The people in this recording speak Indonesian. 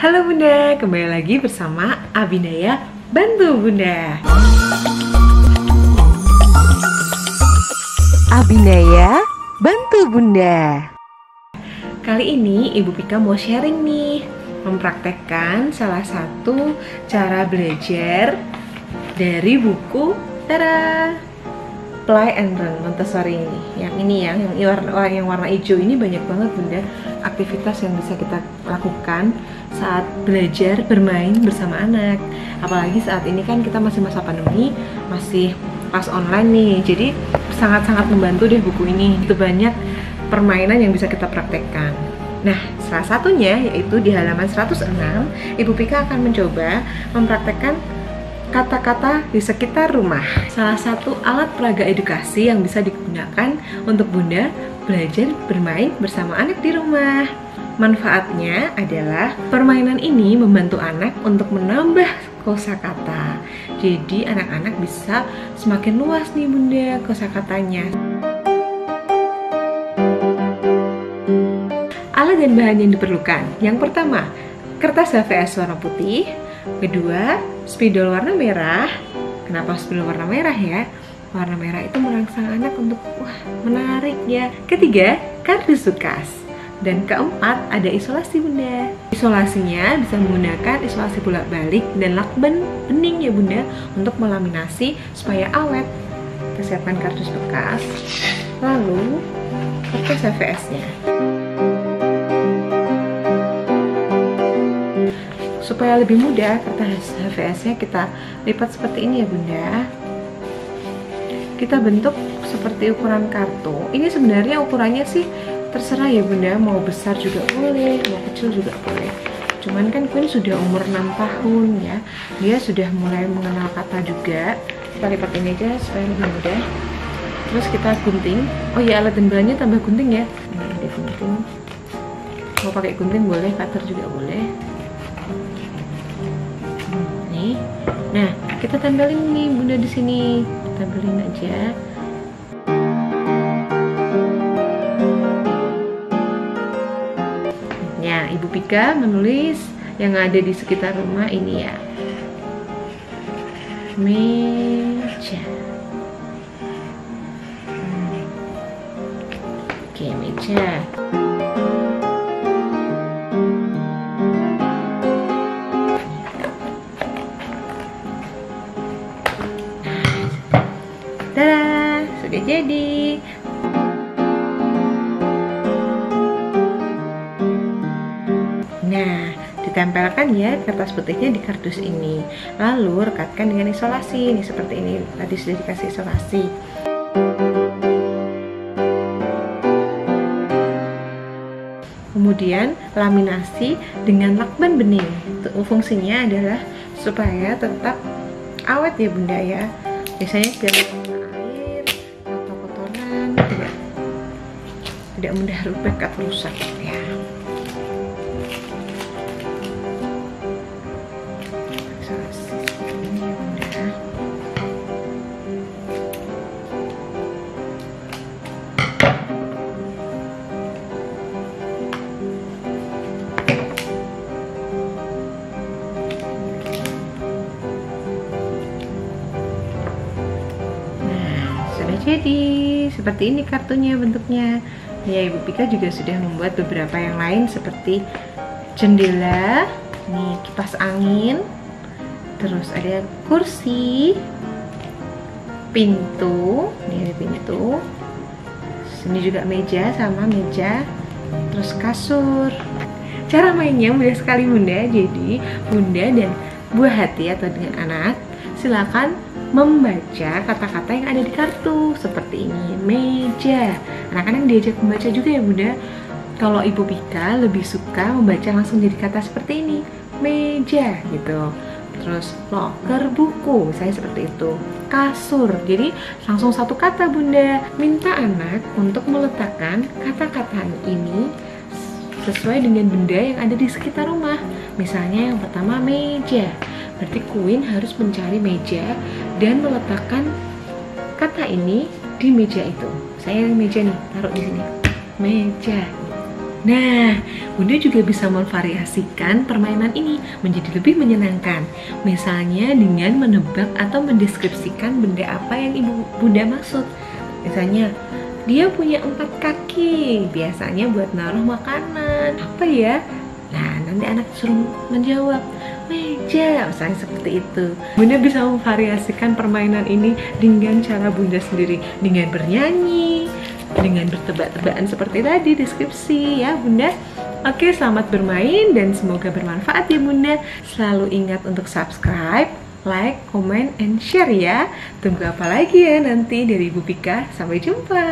Halo Bunda, kembali lagi bersama Abinaya Bantu Bunda. Abinaya Bantu Bunda. Kali ini Ibu Pika mau sharing nih, mempraktekkan salah satu cara belajar dari buku Tara Play and Run Montessori ini. Yang ini ya, yang warna yang warna hijau ini banyak banget Bunda aktivitas yang bisa kita lakukan saat belajar bermain bersama anak. Apalagi saat ini kan kita masih masa pandemi, masih pas online nih. Jadi sangat-sangat membantu deh buku ini. Itu banyak permainan yang bisa kita praktekkan. Nah, salah satunya yaitu di halaman 106, Ibu Pika akan mencoba mempraktekkan kata-kata di sekitar rumah. Salah satu alat peraga edukasi yang bisa digunakan untuk Bunda belajar bermain bersama anak di rumah. Manfaatnya adalah permainan ini membantu anak untuk menambah kosakata. Jadi anak-anak bisa semakin luas nih Bunda kosakatanya. Alat dan bahan yang diperlukan. Yang pertama, kertas HVS warna putih. Kedua, spidol warna merah. Kenapa spidol warna merah ya? Warna merah itu merangsang anak untuk wah menarik ya. Ketiga, kardus sukas. Dan keempat, ada isolasi bunda. Isolasinya bisa menggunakan isolasi bolak-balik dan lakban bening ya bunda untuk melaminasi supaya awet. Kita siapkan kardus bekas, lalu kertas HVS-nya. Supaya lebih mudah, kertas HVS-nya kita lipat seperti ini ya bunda. Kita bentuk seperti ukuran kartu. Ini sebenarnya ukurannya sih terserah ya bunda. Mau besar juga boleh mau kecil juga boleh. Cuman kan Queen sudah umur 6 tahun ya. Dia sudah mulai mengenal kata juga. Kita lipat ini aja supaya lebih mudah. Terus kita gunting. Oh ya alat bahannya tambah gunting ya. Ini ada gunting. Mau pakai gunting boleh cutter juga boleh nih nah kita tempelin nih bunda di sini tempelin aja Ya, Ibu Pika menulis yang ada di sekitar rumah ini ya. Meja. Oke, meja. Jadi. Nah, ditempelkan ya kertas putihnya di kardus ini. Lalu rekatkan dengan isolasi. Ini seperti ini. Tadi sudah dikasih isolasi. Kemudian laminasi dengan lakban bening. Fungsinya adalah supaya tetap awet ya bunda ya. Biasanya biar tidak mudah robek atau rusak ya. jadi seperti ini kartunya bentuknya ya Ibu Pika juga sudah membuat beberapa yang lain seperti jendela nih kipas angin terus ada kursi pintu nih ada pintu sini juga meja sama meja terus kasur. Cara mainnya mudah sekali bunda. Jadi bunda dan buah hati atau dengan anak silakan membaca kata-kata yang ada di kartu seperti ini meja. Anak-anak diajak membaca juga ya bunda. Kalau ibu Pika lebih suka membaca langsung jadi kata seperti ini meja gitu. Terus locker buku saya seperti itu. Kasur jadi langsung satu kata bunda. Minta anak untuk meletakkan kata-kata ini sesuai dengan benda yang ada di sekitar rumah. Misalnya yang pertama meja Berarti Queen harus mencari meja dan meletakkan kata ini di meja itu. Saya meja nih, taruh di sini. Meja. Nah, Bunda juga bisa memvariasikan permainan ini menjadi lebih menyenangkan. Misalnya dengan menebak atau mendeskripsikan benda apa yang Ibu Bunda maksud. Misalnya, dia punya empat kaki, biasanya buat naruh makanan. Apa ya? Nah, nanti anak suruh menjawab, meja, misalnya seperti itu. Bunda bisa memvariasikan permainan ini dengan cara Bunda sendiri, dengan bernyanyi, dengan bertebak-tebakan seperti tadi deskripsi ya Bunda. Oke, selamat bermain dan semoga bermanfaat ya Bunda. Selalu ingat untuk subscribe, like, comment, and share ya. Tunggu apa lagi ya nanti dari Ibu Pika. Sampai jumpa.